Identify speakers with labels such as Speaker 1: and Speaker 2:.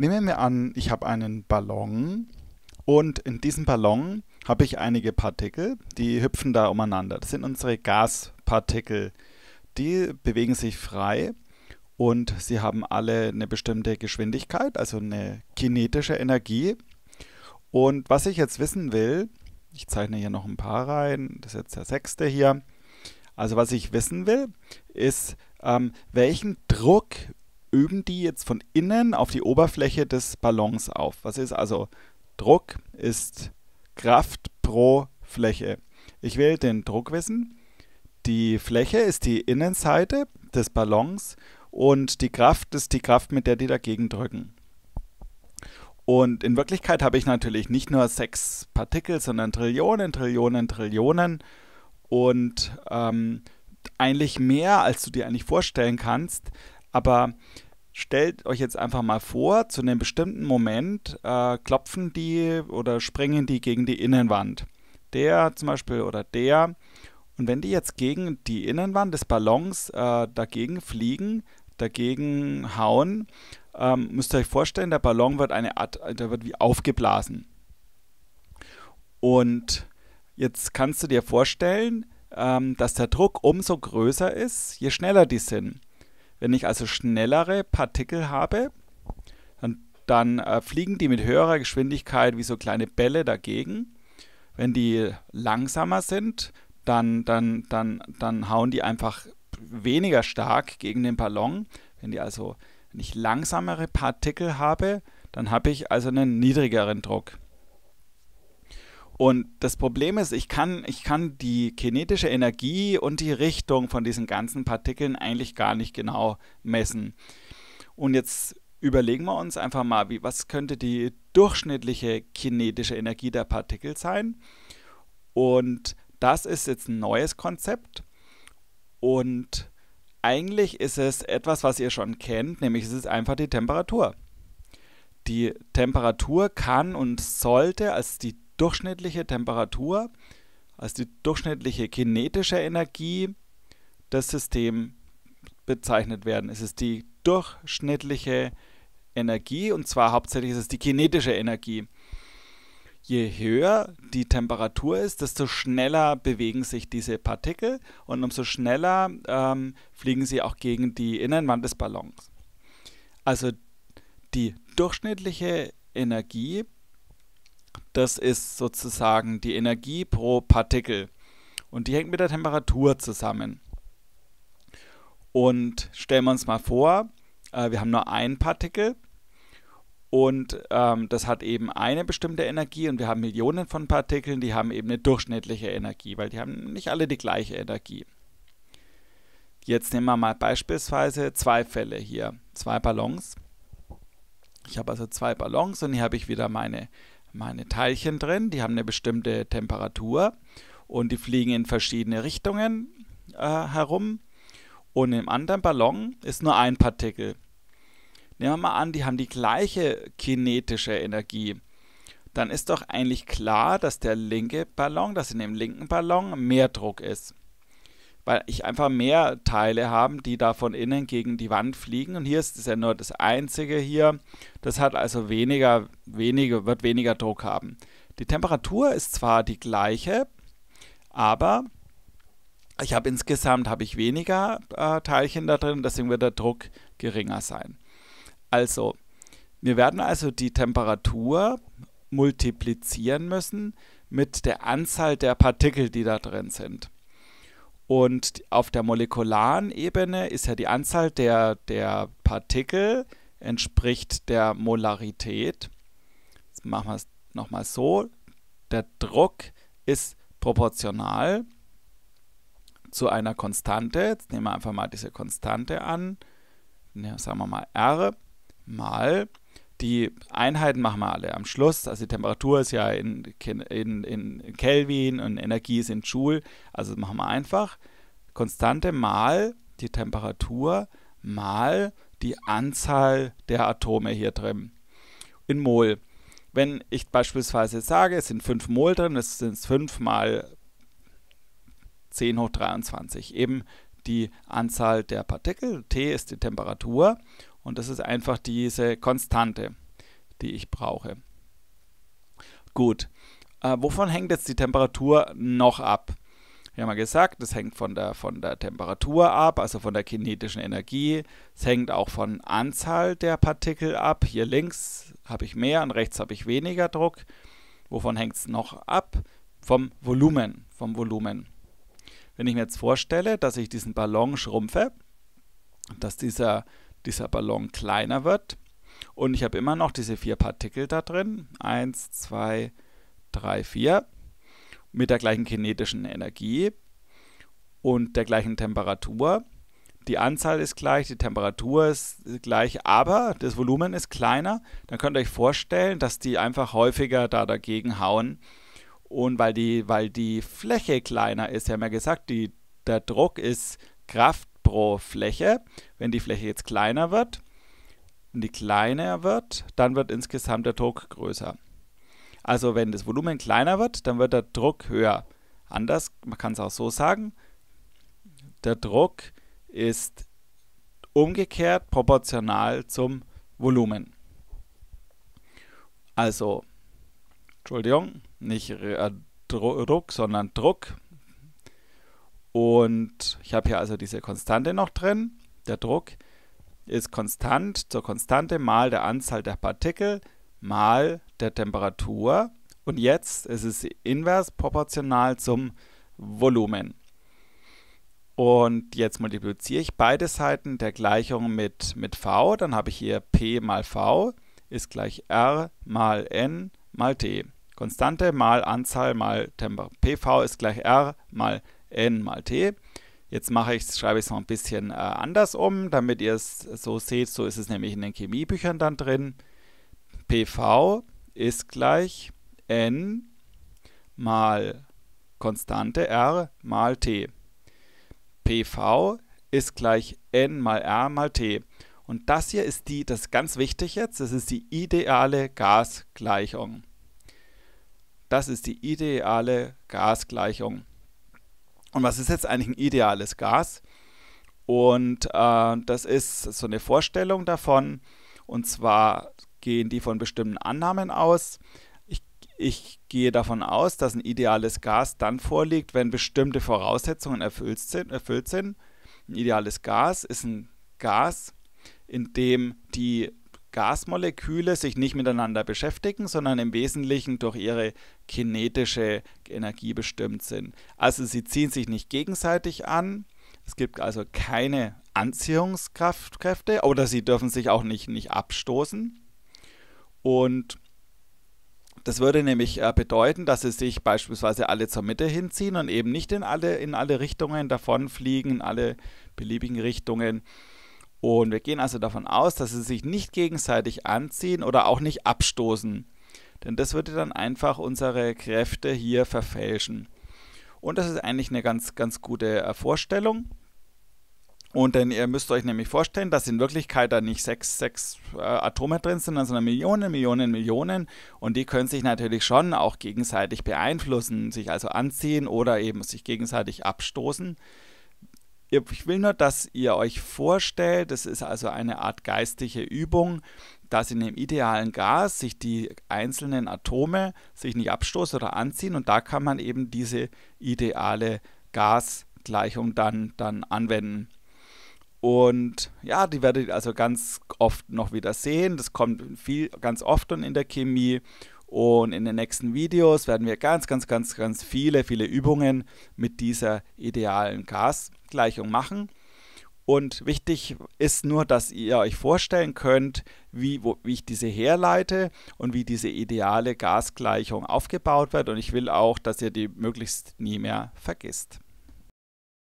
Speaker 1: Nehmen wir an, ich habe einen Ballon und in diesem Ballon habe ich einige Partikel, die hüpfen da umeinander. Das sind unsere Gaspartikel. Die bewegen sich frei und sie haben alle eine bestimmte Geschwindigkeit, also eine kinetische Energie. Und was ich jetzt wissen will, ich zeichne hier noch ein paar rein, das ist jetzt der sechste hier. Also was ich wissen will, ist, ähm, welchen Druck üben die jetzt von innen auf die Oberfläche des Ballons auf. Was ist also Druck? Ist Kraft pro Fläche. Ich will den Druck wissen. Die Fläche ist die Innenseite des Ballons und die Kraft ist die Kraft, mit der die dagegen drücken. Und in Wirklichkeit habe ich natürlich nicht nur sechs Partikel, sondern Trillionen, Trillionen, Trillionen und ähm, eigentlich mehr, als du dir eigentlich vorstellen kannst. Aber stellt euch jetzt einfach mal vor, zu einem bestimmten Moment äh, klopfen die oder springen die gegen die Innenwand. Der zum Beispiel oder der. Und wenn die jetzt gegen die Innenwand des Ballons äh, dagegen fliegen, dagegen hauen, ähm, müsst ihr euch vorstellen, der Ballon wird eine Art, der wird wie aufgeblasen. Und jetzt kannst du dir vorstellen, ähm, dass der Druck umso größer ist, je schneller die sind. Wenn ich also schnellere Partikel habe, dann, dann äh, fliegen die mit höherer Geschwindigkeit wie so kleine Bälle dagegen. Wenn die langsamer sind, dann, dann, dann, dann hauen die einfach weniger stark gegen den Ballon. Wenn die also, wenn ich langsamere Partikel habe, dann habe ich also einen niedrigeren Druck. Und das Problem ist, ich kann, ich kann die kinetische Energie und die Richtung von diesen ganzen Partikeln eigentlich gar nicht genau messen. Und jetzt überlegen wir uns einfach mal, wie, was könnte die durchschnittliche kinetische Energie der Partikel sein. Und das ist jetzt ein neues Konzept. Und eigentlich ist es etwas, was ihr schon kennt, nämlich es ist einfach die Temperatur. Die Temperatur kann und sollte als die durchschnittliche Temperatur, als die durchschnittliche kinetische Energie des Systems bezeichnet werden. Es ist die durchschnittliche Energie und zwar hauptsächlich ist es die kinetische Energie. Je höher die Temperatur ist, desto schneller bewegen sich diese Partikel und umso schneller ähm, fliegen sie auch gegen die Innenwand des Ballons. Also die durchschnittliche Energie das ist sozusagen die Energie pro Partikel. Und die hängt mit der Temperatur zusammen. Und stellen wir uns mal vor, äh, wir haben nur ein Partikel und ähm, das hat eben eine bestimmte Energie und wir haben Millionen von Partikeln, die haben eben eine durchschnittliche Energie, weil die haben nicht alle die gleiche Energie. Jetzt nehmen wir mal beispielsweise zwei Fälle hier, zwei Ballons. Ich habe also zwei Ballons und hier habe ich wieder meine meine Teilchen drin, die haben eine bestimmte Temperatur und die fliegen in verschiedene Richtungen äh, herum. Und im anderen Ballon ist nur ein Partikel. Nehmen wir mal an, die haben die gleiche kinetische Energie. Dann ist doch eigentlich klar, dass der linke Ballon, dass in dem linken Ballon mehr Druck ist weil ich einfach mehr Teile habe, die da von innen gegen die Wand fliegen. Und hier ist es ja nur das einzige hier. Das hat also weniger, weniger, wird weniger Druck haben. Die Temperatur ist zwar die gleiche, aber ich habe insgesamt habe ich weniger äh, Teilchen da drin, deswegen wird der Druck geringer sein. Also, wir werden also die Temperatur multiplizieren müssen mit der Anzahl der Partikel, die da drin sind. Und auf der molekularen Ebene ist ja die Anzahl der, der Partikel entspricht der Molarität. Jetzt machen wir es nochmal so. Der Druck ist proportional zu einer Konstante. Jetzt nehmen wir einfach mal diese Konstante an. Sagen wir mal R mal die Einheiten machen wir alle am Schluss. Also die Temperatur ist ja in, in, in Kelvin und Energie ist in Joule. Also machen wir einfach. Konstante mal die Temperatur mal die Anzahl der Atome hier drin in Mol. Wenn ich beispielsweise sage, es sind 5 Mol drin, das sind 5 mal 10 hoch 23. Eben die Anzahl der Partikel. T ist die Temperatur und das ist einfach diese Konstante. die ich brauche. Gut, äh, wovon hängt jetzt die Temperatur noch ab? Wir haben ja gesagt, das hängt von der, von der Temperatur ab, also von der kinetischen Energie. Es hängt auch von Anzahl der Partikel ab. Hier links habe ich mehr und rechts habe ich weniger Druck. Wovon hängt es noch ab? Vom Volumen. Vom Volumen. Wenn ich mir jetzt vorstelle, dass ich diesen Ballon schrumpfe, dass dieser, dieser Ballon kleiner wird und ich habe immer noch diese vier Partikel da drin. Eins, zwei, drei, vier mit der gleichen kinetischen Energie und der gleichen Temperatur. Die Anzahl ist gleich, die Temperatur ist gleich, aber das Volumen ist kleiner. Dann könnt ihr euch vorstellen, dass die einfach häufiger da dagegen hauen. Und weil die, weil die Fläche kleiner ist, wir haben ja gesagt, die, der Druck ist Kraft pro Fläche. Wenn die Fläche jetzt kleiner wird, wenn die kleiner wird, dann wird insgesamt der Druck größer. Also wenn das Volumen kleiner wird, dann wird der Druck höher. Anders, man kann es auch so sagen, der Druck ist umgekehrt proportional zum Volumen. Also, Entschuldigung, nicht äh, Druck, sondern Druck. Und ich habe hier also diese Konstante noch drin. Der Druck ist konstant zur Konstante mal der Anzahl der Partikel mal der Temperatur. Und jetzt ist es invers proportional zum Volumen. Und jetzt multipliziere ich beide Seiten der Gleichung mit, mit v. Dann habe ich hier P mal V ist gleich R mal N mal T. Konstante mal Anzahl mal Temperatur. PV ist gleich R mal N mal T. Jetzt mache ich, schreibe ich es noch ein bisschen äh, anders um, damit ihr es so seht. So ist es nämlich in den Chemiebüchern dann drin. PV ist gleich N mal Konstante R mal T. PV ist gleich N mal R mal T. Und das hier ist die, das ist ganz wichtig jetzt, das ist die ideale Gasgleichung. Das ist die ideale Gasgleichung. Und was ist jetzt eigentlich ein ideales Gas? Und äh, das ist so eine Vorstellung davon. Und zwar gehen die von bestimmten Annahmen aus. Ich, ich gehe davon aus, dass ein ideales Gas dann vorliegt, wenn bestimmte Voraussetzungen erfüllt sind. Erfüllt sind. Ein ideales Gas ist ein Gas, in dem die Gasmoleküle sich nicht miteinander beschäftigen, sondern im Wesentlichen durch ihre kinetische Energie bestimmt sind. Also sie ziehen sich nicht gegenseitig an. Es gibt also keine Anziehungskräfte oder sie dürfen sich auch nicht, nicht abstoßen. Und das würde nämlich äh, bedeuten, dass sie sich beispielsweise alle zur Mitte hinziehen und eben nicht in alle, in alle Richtungen davonfliegen, in alle beliebigen Richtungen. Und wir gehen also davon aus, dass sie sich nicht gegenseitig anziehen oder auch nicht abstoßen. Denn das würde dann einfach unsere Kräfte hier verfälschen. Und das ist eigentlich eine ganz, ganz gute äh, Vorstellung. Und denn ihr müsst euch nämlich vorstellen, dass in Wirklichkeit da nicht sechs, sechs äh, Atome drin sind, sondern Millionen, Millionen, Millionen. Und die können sich natürlich schon auch gegenseitig beeinflussen, sich also anziehen oder eben sich gegenseitig abstoßen. Ich will nur, dass ihr euch vorstellt, das ist also eine Art geistige Übung, dass in dem idealen Gas sich die einzelnen Atome sich nicht abstoßen oder anziehen und da kann man eben diese ideale Gasgleichung dann, dann anwenden. Und ja, die werdet ihr also ganz oft noch wieder sehen. Das kommt viel, ganz oft in der Chemie. Und in den nächsten Videos werden wir ganz, ganz, ganz, ganz viele, viele Übungen mit dieser idealen Gasgleichung machen. Und wichtig ist nur, dass ihr euch vorstellen könnt, wie, wo, wie ich diese herleite und wie diese ideale Gasgleichung aufgebaut wird. Und ich will auch, dass ihr die möglichst nie mehr vergisst.